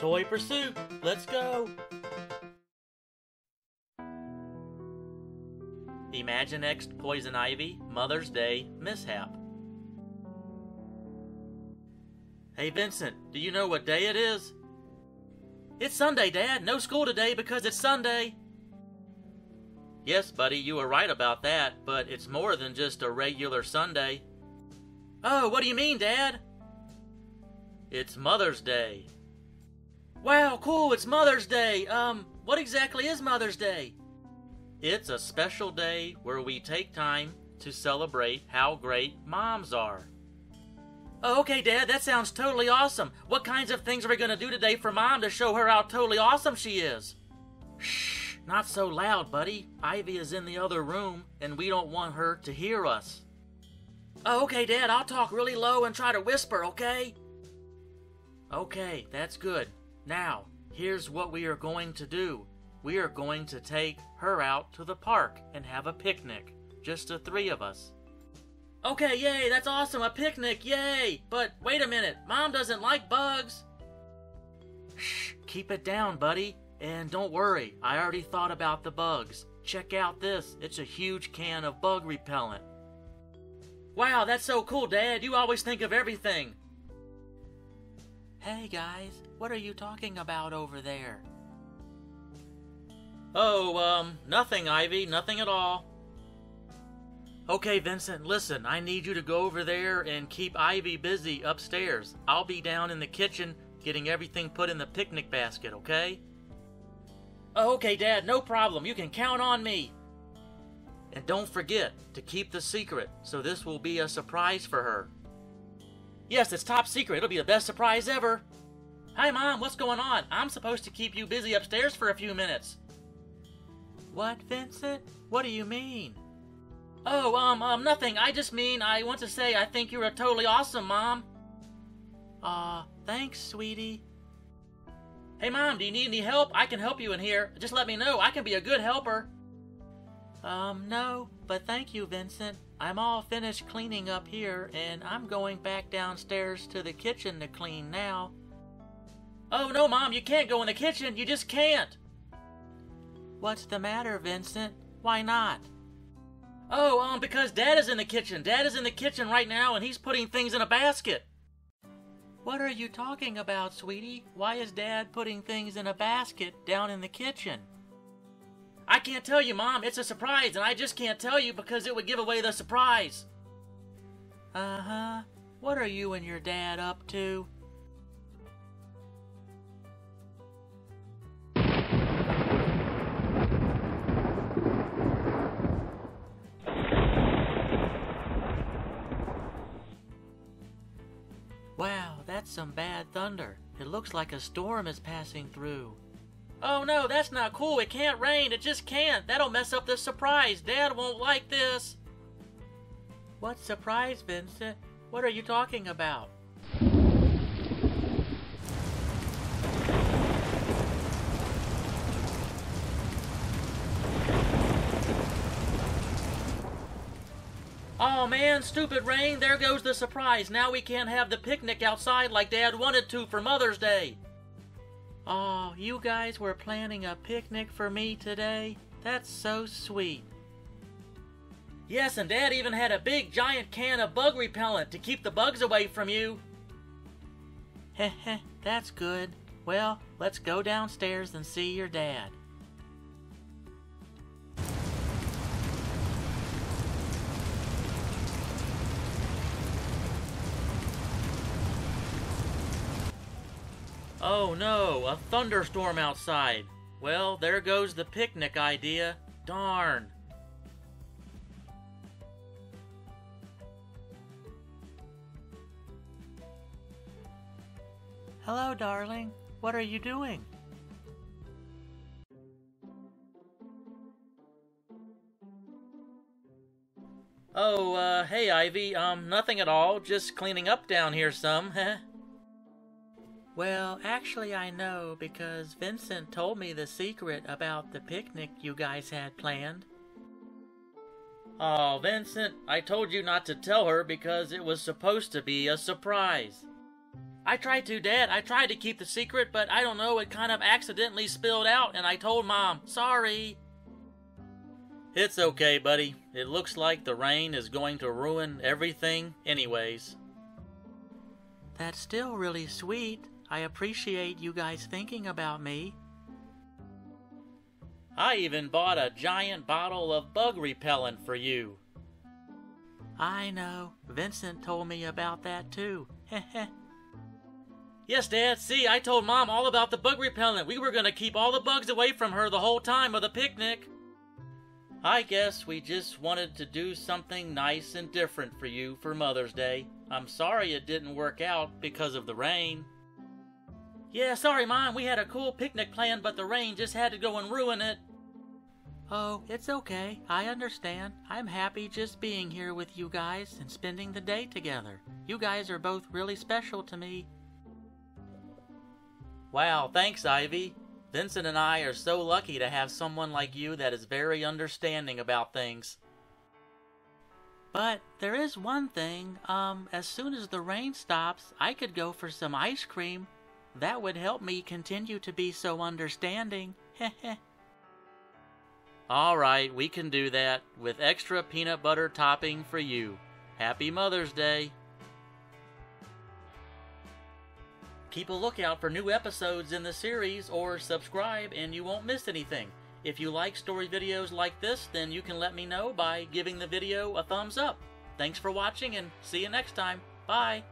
Toy Pursuit, let's go! Imaginext Poison Ivy Mother's Day Mishap. Hey Vincent, do you know what day it is? It's Sunday, Dad. No school today because it's Sunday. Yes, buddy, you were right about that, but it's more than just a regular Sunday. Oh, what do you mean, Dad? It's Mother's Day. Wow, cool, it's Mother's Day. Um, what exactly is Mother's Day? It's a special day where we take time to celebrate how great moms are. Oh, okay, Dad, that sounds totally awesome. What kinds of things are we going to do today for Mom to show her how totally awesome she is? Shh, not so loud, buddy. Ivy is in the other room, and we don't want her to hear us. Oh, okay, Dad, I'll talk really low and try to whisper, okay? Okay, that's good. Now, here's what we are going to do. We are going to take her out to the park and have a picnic. Just the three of us. Okay, yay, that's awesome, a picnic, yay! But wait a minute, Mom doesn't like bugs! Shh, keep it down, buddy. And don't worry, I already thought about the bugs. Check out this, it's a huge can of bug repellent. Wow, that's so cool, Dad. You always think of everything. Hey, guys, what are you talking about over there? Oh, um, nothing, Ivy, nothing at all. Okay, Vincent, listen, I need you to go over there and keep Ivy busy upstairs. I'll be down in the kitchen getting everything put in the picnic basket, okay? Okay, Dad, no problem. You can count on me. And don't forget to keep the secret, so this will be a surprise for her. Yes, it's top secret. It'll be the best surprise ever. Hi, Mom, what's going on? I'm supposed to keep you busy upstairs for a few minutes. What, Vincent? What do you mean? Oh, um, um, nothing. I just mean I want to say I think you're a totally awesome, Mom. Aw, uh, thanks, sweetie. Hey, Mom, do you need any help? I can help you in here. Just let me know. I can be a good helper. Um, no, but thank you, Vincent. I'm all finished cleaning up here, and I'm going back downstairs to the kitchen to clean now. Oh, no, Mom, you can't go in the kitchen. You just can't. What's the matter, Vincent? Why not? Oh, um, because Dad is in the kitchen. Dad is in the kitchen right now, and he's putting things in a basket. What are you talking about, sweetie? Why is Dad putting things in a basket down in the kitchen? I can't tell you, Mom. It's a surprise, and I just can't tell you because it would give away the surprise. Uh huh. What are you and your dad up to? Wow, that's some bad thunder. It looks like a storm is passing through. Oh no, that's not cool. It can't rain. It just can't. That'll mess up the surprise. Dad won't like this. What surprise, Vincent? What are you talking about? Oh man, stupid rain, there goes the surprise. Now we can't have the picnic outside like Dad wanted to for Mother's Day. Oh, you guys were planning a picnic for me today? That's so sweet. Yes, and Dad even had a big giant can of bug repellent to keep the bugs away from you. Heh heh, that's good. Well, let's go downstairs and see your dad. Oh no, a thunderstorm outside. Well, there goes the picnic idea. Darn. Hello, darling. What are you doing? Oh, uh, hey, Ivy. Um, nothing at all. Just cleaning up down here some, heh. Well, actually, I know because Vincent told me the secret about the picnic you guys had planned. Oh, Vincent, I told you not to tell her because it was supposed to be a surprise. I tried to, Dad. I tried to keep the secret, but I don't know, it kind of accidentally spilled out, and I told Mom. Sorry. It's okay, buddy. It looks like the rain is going to ruin everything, anyways. That's still really sweet. I appreciate you guys thinking about me. I even bought a giant bottle of bug repellent for you. I know. Vincent told me about that too. yes, Dad. See, I told Mom all about the bug repellent. We were going to keep all the bugs away from her the whole time of the picnic. I guess we just wanted to do something nice and different for you for Mother's Day. I'm sorry it didn't work out because of the rain. Yeah, sorry, Mom. We had a cool picnic planned, but the rain just had to go and ruin it. Oh, it's okay. I understand. I'm happy just being here with you guys and spending the day together. You guys are both really special to me. Wow, thanks, Ivy. Vincent and I are so lucky to have someone like you that is very understanding about things. But there is one thing. Um, as soon as the rain stops, I could go for some ice cream. That would help me continue to be so understanding. All right, we can do that with extra peanut butter topping for you. Happy Mother's Day. Keep a lookout for new episodes in the series or subscribe and you won't miss anything. If you like story videos like this, then you can let me know by giving the video a thumbs up. Thanks for watching and see you next time. Bye.